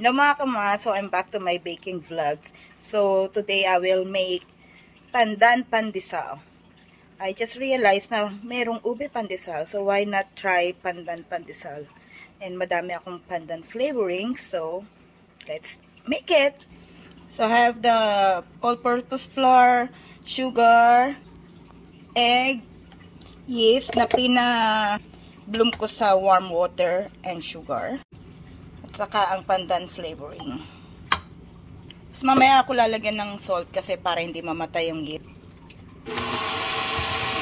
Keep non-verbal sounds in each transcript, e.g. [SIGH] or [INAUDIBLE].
Hello mga kama, so I'm back to my baking vlogs. So today I will make pandan pandesal. I just realized na merong ube pandesal, so why not try pandan pandesal? And madami akong pandan flavoring, so let's make it. So I have the all-purpose flour, sugar, egg, yeast na pina bloom ko sa warm water and sugar saka ang pandan flavoring. Tapos mamaya ako lalagyan ng salt kasi para hindi mamatay yung git.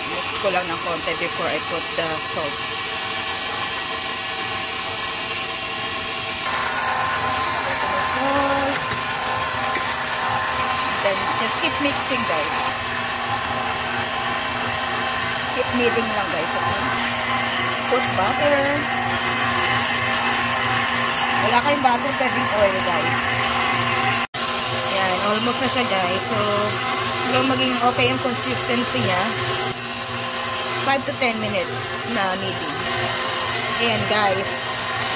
Mix ko lang ng konti before I put the salt. Just keep mixing guys. Keep kneading lang guys. Okay? Put butter. Wala kayong butter, pwedeng oil, guys. Yan, almost na siya, guys. So, kung maging okay yung consistency niya, 5 to 10 minutes na kneading. Ayan, guys.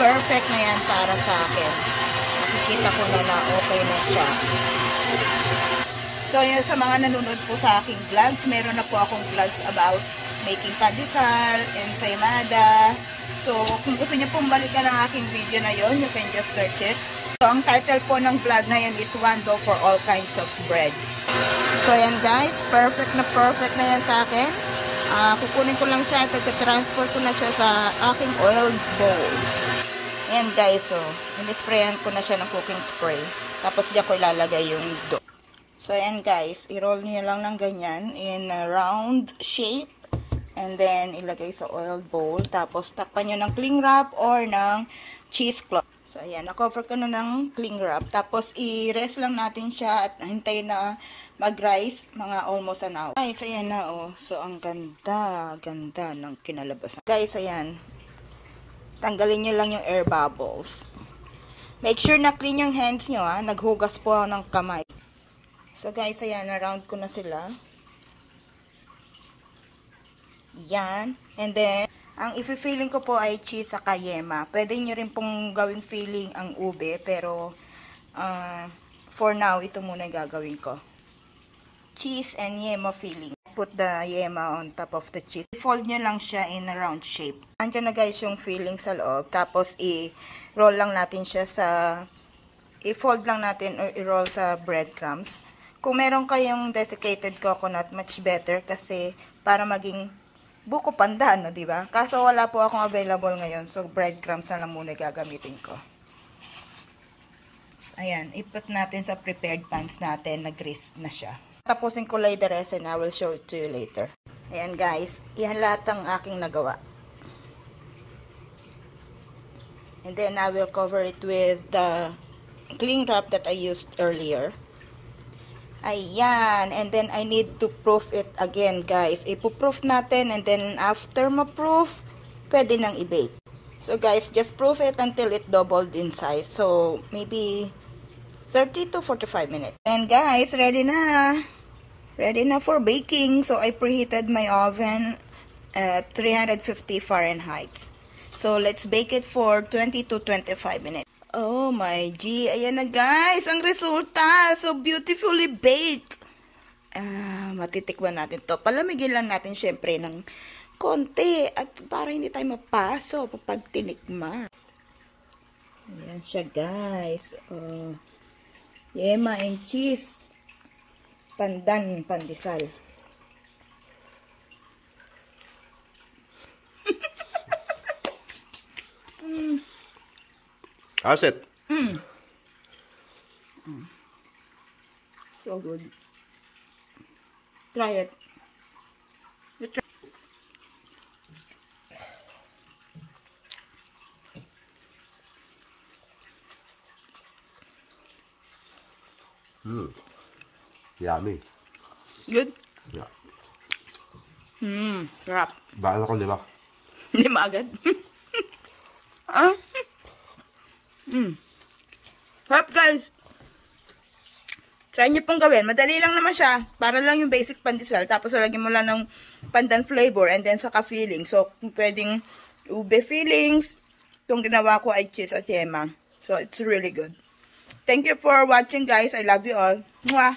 Perfect na yan para sa akin. Nakikita ko na na okay na siya. So, yun, sa mga nanonood po sa aking vlogs, meron na po akong vlogs about making padisal, ensaymada, So, kung gusto niyo pong balikan ang aking video na yon, you can just search it. So, ang title po ng vlog na yan is One Dough for All Kinds of Bread. So, yan guys. Perfect na perfect na yan sa akin. Uh, kukunin ko lang siya at transfer ko na siya sa aking oiled bowl. Ayan guys, so, in-sprayan ko na siya ng cooking spray. Tapos diyan ko ilalagay yung dough. So, ayan guys, i-roll niyo lang ng ganyan in a round shape. And then, ilagay sa oiled bowl. Tapos, takpan nyo ng cling wrap or ng cheesecloth. So, ayan. Na-cover ko na ng cling wrap. Tapos, i-rest lang natin siya at hintayin na mag-rise mga almost an hour. Guys, ayan na oh. So, ang ganda, ganda ng kinalabasan. Guys, ayan. Tanggalin nyo lang yung air bubbles. Make sure na clean yung hands nyo ha. Naghugas po ako ng kamay. So, guys, ayan. Na-round ko na sila. Yan. And then, ang ifi-filling ko po ay cheese sa kayema. Pwede nyo rin pong gawing filling ang ube, pero uh, for now, ito muna yung gagawin ko. Cheese and yema filling. Put the yema on top of the cheese. Fold nyo lang siya in a round shape. Andiyan na guys yung filling sa loob. Tapos, i-roll lang natin siya sa... I-fold lang natin or i-roll sa breadcrumbs. Kung meron kayong desiccated coconut, much better kasi para maging buko panda, no, di ba? Kaso wala po akong available ngayon, so breadcrumbs na lang muna gagamitin ko. Ayan, iput natin sa prepared pans natin, nag-grease na siya. Tapusin ko lang the rest and I will show it to you later. Ayan guys, yan lahat ang aking nagawa. And then I will cover it with the cling wrap that I used earlier. Ayan. And then, I need to proof it again, guys. Ipo-proof natin. And then, after ma-proof, pwede nang i-bake. So, guys, just proof it until it doubled in size. So, maybe 30 to 45 minutes. And, guys, ready na. Ready na for baking. So, I preheated my oven at 350 Fahrenheit. So, let's bake it for 20 to 25 minutes. Oh my G, ayan na guys, ang resulta. So beautifully baked. Ah, matitikman natin to. Palamigin lang natin syempre ng konti at para hindi tayo mapaso pag tinikma. Ayan siya guys. Oh. Yema and cheese. Pandan pandesal. mm. How's it? Mm. Mm. So good. Try it. Try. Mm. Yummy. Good? Yeah. Hmm, sarap. Baan ako lima. Lima [LAUGHS] agad. [LAUGHS] ah? Mm. Sarap guys. Try nyo pong gawin. Madali lang naman siya. Para lang yung basic pandesal. Tapos lagyan mo lang ng pandan flavor and then saka filling. So, pwedeng ube fillings. Itong ginawa ko ay cheese at yema. So, it's really good. Thank you for watching guys. I love you all. Mwah!